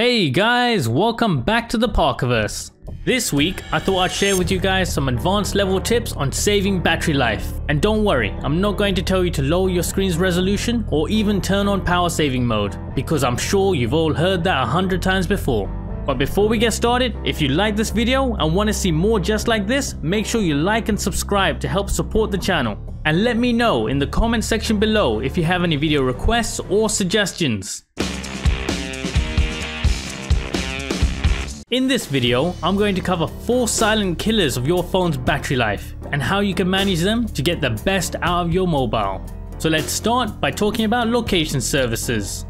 Hey guys, welcome back to the Parkerverse. This week, I thought I'd share with you guys some advanced level tips on saving battery life. And don't worry, I'm not going to tell you to lower your screen's resolution or even turn on power saving mode, because I'm sure you've all heard that a hundred times before. But before we get started, if you like this video and want to see more just like this, make sure you like and subscribe to help support the channel. And let me know in the comment section below if you have any video requests or suggestions. In this video, I'm going to cover 4 silent killers of your phone's battery life and how you can manage them to get the best out of your mobile. So let's start by talking about location services.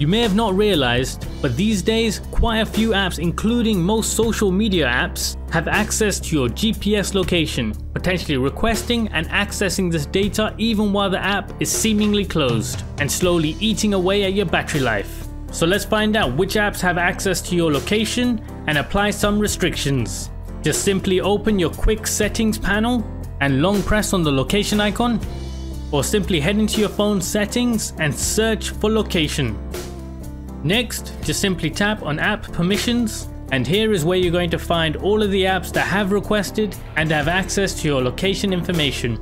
You may have not realized, but these days quite a few apps including most social media apps have access to your GPS location, potentially requesting and accessing this data even while the app is seemingly closed and slowly eating away at your battery life. So let's find out which apps have access to your location and apply some restrictions. Just simply open your quick settings panel and long press on the location icon or simply head into your phone settings and search for location. Next, just simply tap on app permissions and here is where you're going to find all of the apps that have requested and have access to your location information.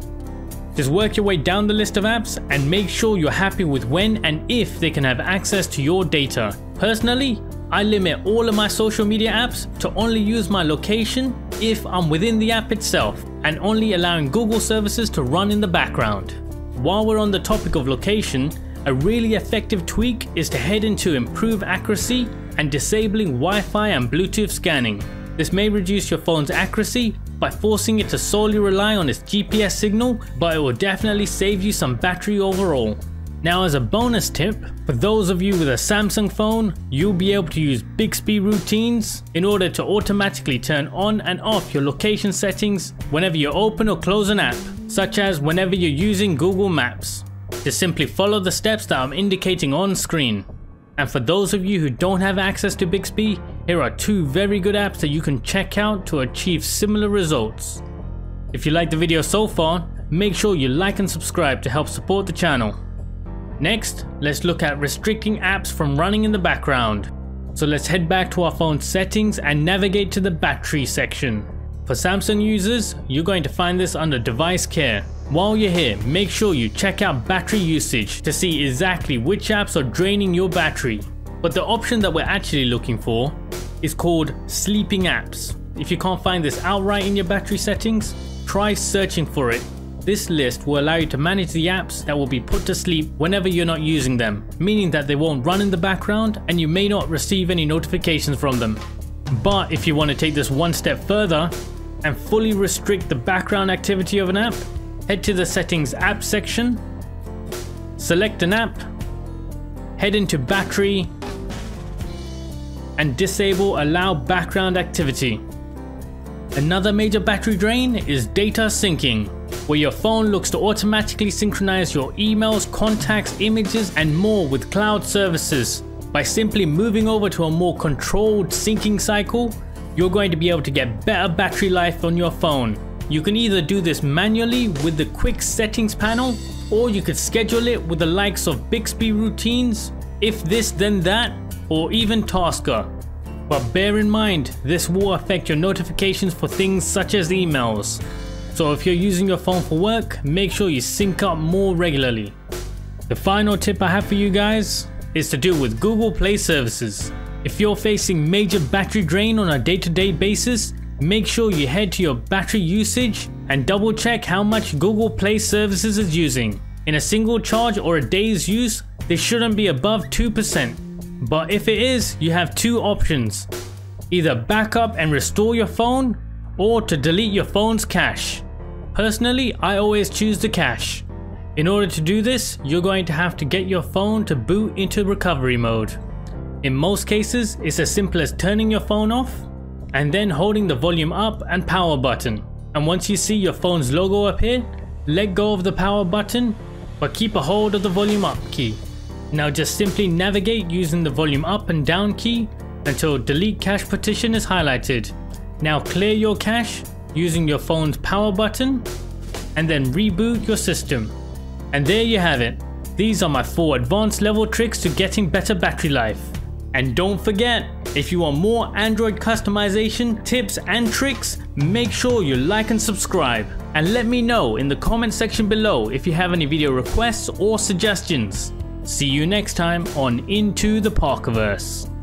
Just work your way down the list of apps and make sure you're happy with when and if they can have access to your data. Personally, I limit all of my social media apps to only use my location if I'm within the app itself and only allowing Google services to run in the background. While we're on the topic of location, a really effective tweak is to head into improve accuracy and disabling Wi-Fi and Bluetooth scanning. This may reduce your phone's accuracy by forcing it to solely rely on its GPS signal, but it will definitely save you some battery overall. Now as a bonus tip, for those of you with a Samsung phone, you'll be able to use Bixby routines in order to automatically turn on and off your location settings whenever you open or close an app, such as whenever you're using Google Maps. Just simply follow the steps that I'm indicating on screen. And for those of you who don't have access to Bixby, here are two very good apps that you can check out to achieve similar results. If you liked the video so far, make sure you like and subscribe to help support the channel. Next, let's look at restricting apps from running in the background. So let's head back to our phone settings and navigate to the battery section. For Samsung users, you're going to find this under device care. While you're here, make sure you check out battery usage to see exactly which apps are draining your battery. But the option that we're actually looking for is called sleeping apps. If you can't find this outright in your battery settings, try searching for it. This list will allow you to manage the apps that will be put to sleep whenever you're not using them, meaning that they won't run in the background and you may not receive any notifications from them. But if you want to take this one step further and fully restrict the background activity of an app, head to the settings app section, select an app, head into battery and disable allow background activity. Another major battery drain is data syncing, where your phone looks to automatically synchronize your emails, contacts, images and more with cloud services. By simply moving over to a more controlled syncing cycle, you're going to be able to get better battery life on your phone. You can either do this manually with the quick settings panel or you could schedule it with the likes of Bixby routines, if this then that, or even Tasker. But bear in mind, this will affect your notifications for things such as emails. So if you're using your phone for work, make sure you sync up more regularly. The final tip I have for you guys is to do with Google Play services. If you're facing major battery drain on a day-to-day -day basis, Make sure you head to your battery usage and double check how much Google Play services is using. In a single charge or a day's use, this shouldn't be above 2%. But if it is, you have two options. Either back up and restore your phone or to delete your phone's cache. Personally, I always choose the cache. In order to do this, you're going to have to get your phone to boot into recovery mode. In most cases, it's as simple as turning your phone off and then holding the volume up and power button. And once you see your phone's logo appear, let go of the power button, but keep a hold of the volume up key. Now just simply navigate using the volume up and down key until delete cache partition is highlighted. Now clear your cache using your phone's power button and then reboot your system. And there you have it. These are my 4 advanced level tricks to getting better battery life. And don't forget, if you want more Android customization tips and tricks, make sure you like and subscribe. And let me know in the comment section below if you have any video requests or suggestions. See you next time on Into the Parkerverse.